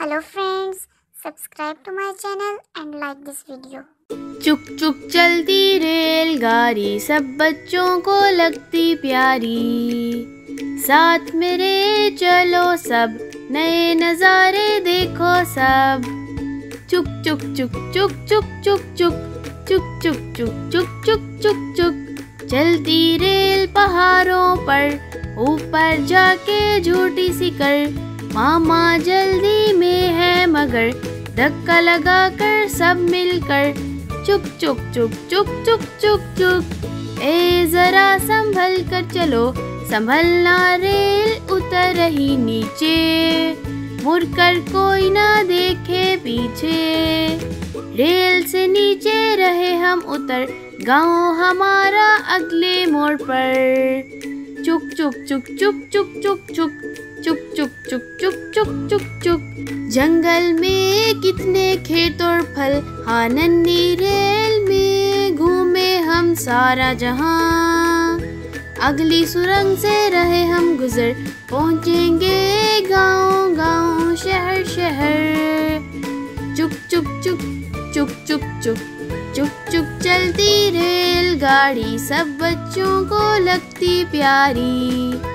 Hello friends, subscribe to my channel and like this video. चुक चुक चलती रेलगाड़ी सब बच्चों को लगती प्यारी साथ मेरे चलो सब नए नज़ारे देखो सब चुक चुक चुक चुक चुक चुक चुक चुक चुक चुक चुक चुक चुक चुक चलती रेल पहाड़ों पर ऊपर जाके झूठी सी कर मामा जल्दी में है मगर धक्का लगा कर सब मिलकर चुक चुक चुक चुक चुक चुक चुक ए जरा संभल कर चलो संभलना रेल उतर रही नीचे मुड़कर कोई ना देखे पीछे रेल से नीचे रहे हम उतर गाँव हमारा अगले मोड़ पर चुक चुक चुक चुक चुक चुक चुक चुक चुक चुक चुक चुक चुक जंगल में कितने खेत और फल हाँ नन्ही रेल में घूमे हम सारा जहाँ अगली सुरंग से रहे हम गुजर पहुँचेंगे गाँव गाँव शहर शहर चुक चुक चुक चुक चुक चुक चुक चुक चलती रेलगाड़ी सब बच्चों को लगती प्यारी